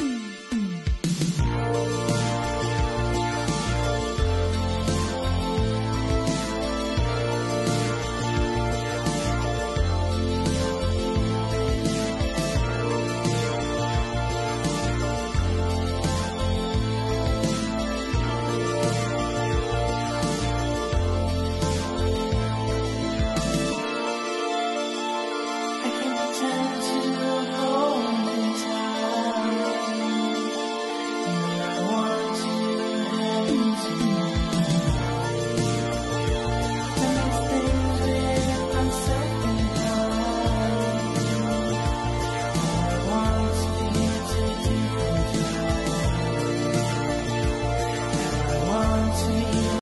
hmm